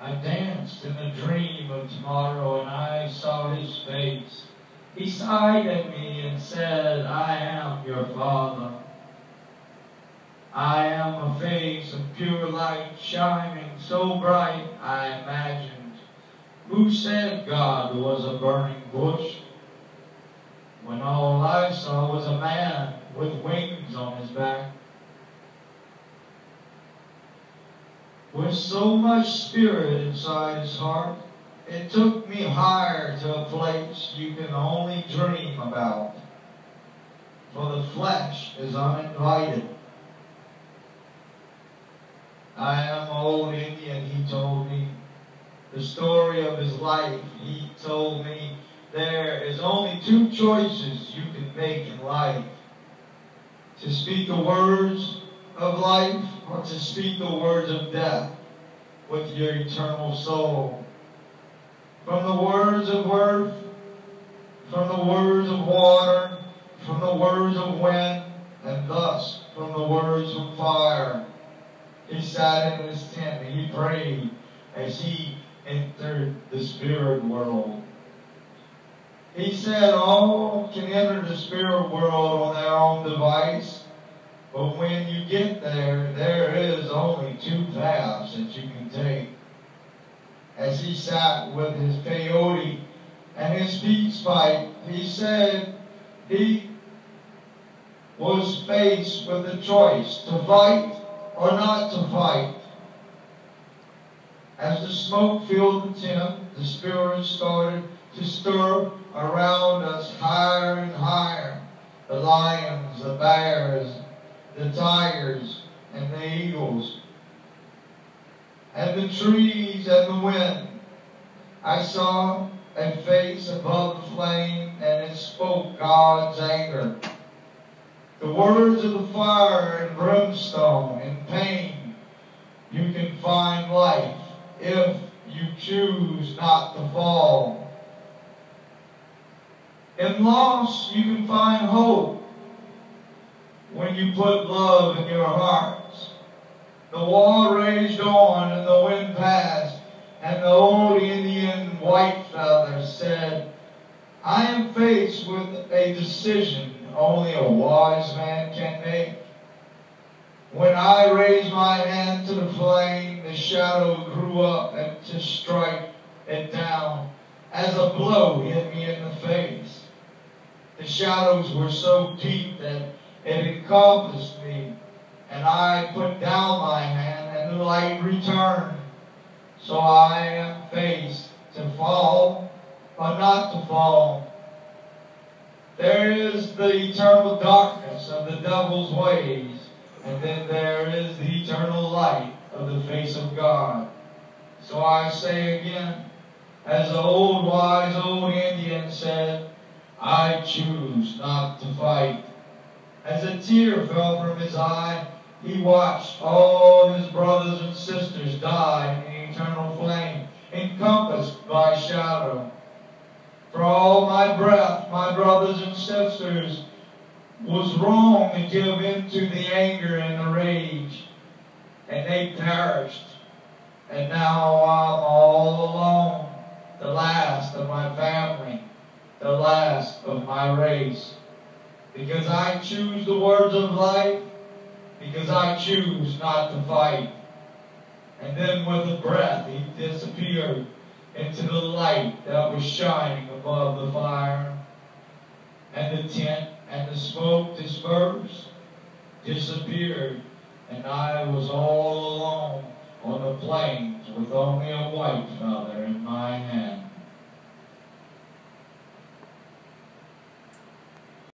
I danced in the dream of tomorrow and I saw his face. He sighed at me and said, I am your father. I am a face of pure light shining so bright I imagined. Who said God was a burning bush? When all I saw was a man with wings on his back. With so much spirit inside his heart, it took me higher to a place you can only dream about. For the flesh is uninvited. I am old Indian, he told me. The story of his life, he told me, there is only two choices you can make in life. To speak the words of life or to speak the words of death with your eternal soul. From the words of earth, from the words of water, from the words of wind, and thus from the words of fire. He sat in his tent and he prayed as he entered the spirit world. He said all can enter the spirit world on their own device, but when you get there, there is only two paths that you can take. As he sat with his peyote and his peace pipe, he said he was faced with a choice to fight or not to fight. As the smoke filled the tent, the Spirit started to stir around us higher and higher. The lions, the bears, the tigers, and the eagles, and the trees and the wind. I saw a face above the flame, and it spoke God's anger. The words of the fire and brimstone and pain. You can find life if you choose not to fall. In loss, you can find hope when you put love in your hearts. The war raged on and the wind passed, and the old Indian white father said, I am faced with a decision only a wise man can make. When I raised my hand to the flame, the shadow grew up and to strike it down as a blow hit me in the face. The shadows were so deep that it encompassed me, and I put down my hand, and the light returned. So I am faced to fall, but not to fall. There is the eternal darkness of the devil's ways, and then there is the eternal light of the face of God. So I say again, as the old wise old Indian said, I choose not to fight. As a tear fell from his eye, he watched all his brothers and sisters die in eternal flame, encompassed by shadow. For all my breath, my brothers and sisters, was wrong to give in to the anger and the rage, and they perished. And now I'm all alone, the last of my family, the last of my race. Because I choose the words of life, because I choose not to fight. And then with a breath, he disappeared into the light that was shining above the fire. And the tent and the smoke dispersed, disappeared, and I was all alone on the plains with only a white feather in my hand.